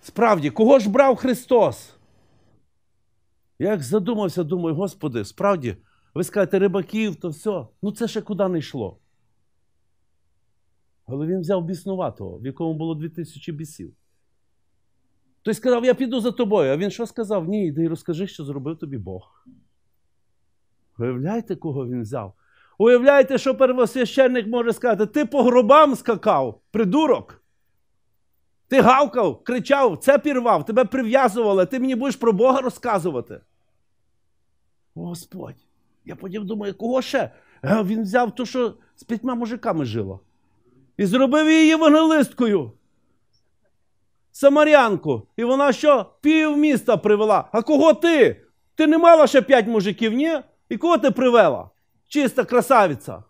Справді, кого ж брав Христос? Як задумався, думаю, Господи, справді, ви скажете, рибаків, то все. Ну це ще куди не йшло. Але він взяв біснуватого, в якому було 2000 бісів. Той сказав, я піду за тобою. А він що сказав? Ні, йди і розкажи, що зробив тобі Бог. Уявляєте, кого він взяв? Уявляєте, що первосвященник може сказати: ти по гробам скакав, придурок. Ти гавкав, кричав, це пірвав, тебе прив'язували, ти мені будеш про Бога розказувати. Господь. Я потім думаю, кого ще? Е, Він взяв то, що з п'ятьма мужиками жило. І зробив її євангелисткою. Самарянку. І вона що? Пів міста привела. А кого ти? Ти не мала ще п'ять мужиків, ні? І кого ти привела? Чиста красавиця.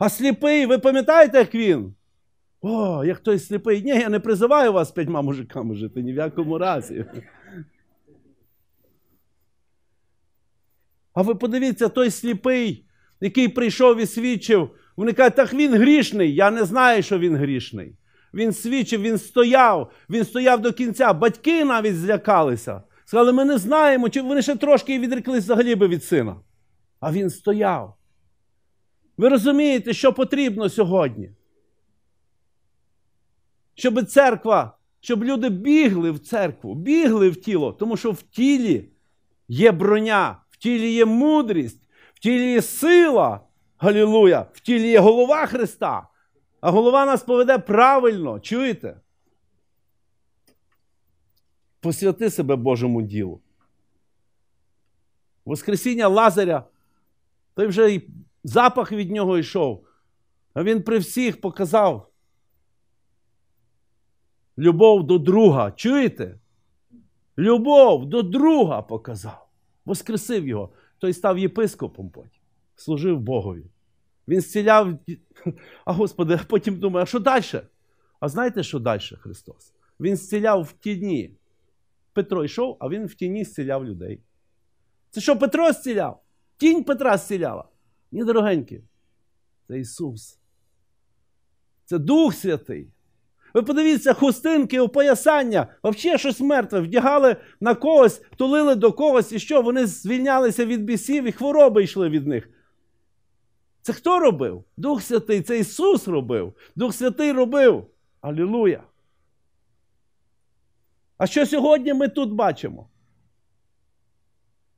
А сліпий, ви пам'ятаєте, як він? О, як той сліпий. Ні, я не призиваю вас п'ятьма мужиками жити ні в якому разі. А ви подивіться, той сліпий, який прийшов і свідчив, вони кажуть, так він грішний. Я не знаю, що він грішний. Він свідчив, він стояв, він стояв до кінця. Батьки навіть злякалися. Сказали, ми не знаємо, чи вони ще трошки відреклись взагалі би від сина. А він стояв. Ви розумієте, що потрібно сьогодні? Щоб церква, щоб люди бігли в церкву, бігли в тіло, тому що в тілі є броня, в тілі є мудрість, в тілі є сила. Галілуя! В тілі є голова Христа. А голова нас поведе правильно, чуєте? Посвяти себе Божому ділу. Воскресіння Лазаря, той вже і запах від нього йшов. А він при всіх показав любов до друга. Чуєте? Любов до друга показав. Воскресив його. Той став єпископом потім, служив Богові. Він зціляв. А Господи, потім думає, а що далі? А знаєте, що далі Христос? Він зціляв в тіні. Петро йшов, а він в тіні зціляв людей. Це що Петро зціляв? Тінь Петра зціляла. Ні, дорогенькі. Це Ісус. Це Дух Святий. Ви подивіться, хустинки, опоясання, взагалі щось мертве, вдягали на когось, тулили до когось, і що? Вони звільнялися від бісів і хвороби йшли від них. Це хто робив? Дух Святий, це Ісус робив. Дух Святий робив. Алілуя. А що сьогодні ми тут бачимо?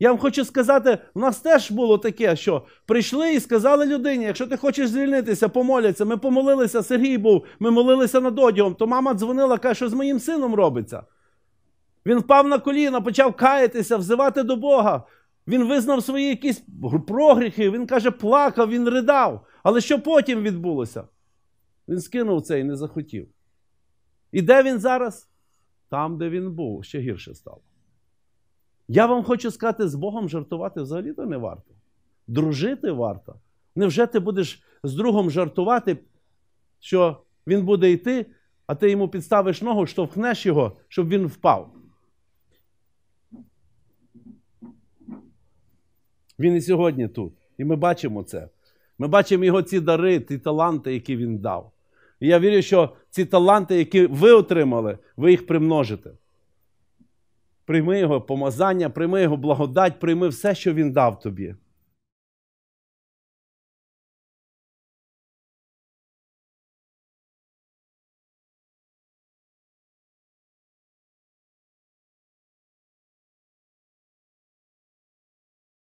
Я вам хочу сказати, в нас теж було таке, що прийшли і сказали людині, якщо ти хочеш звільнитися, помоляться. Ми помолилися, Сергій був, ми молилися над одягом, то мама дзвонила, каже, що з моїм сином робиться. Він впав на коліна, почав каятися, взивати до Бога. Він визнав свої якісь прогріхи, він каже, плакав, він ридав. Але що потім відбулося? Він скинув це і не захотів. І де він зараз? Там, де він був, ще гірше стало. Я вам хочу сказати, з Богом жартувати взагалі-то не варто. Дружити варто. Невже ти будеш з другом жартувати, що він буде йти, а ти йому підставиш ногу, штовхнеш його, щоб він впав? Він і сьогодні тут. І ми бачимо це. Ми бачимо його ці дари, ті таланти, які він дав. І я вірю, що ці таланти, які ви отримали, ви їх примножите. Прийми його помазання, прийми його благодать, прийми все, що він дав тобі.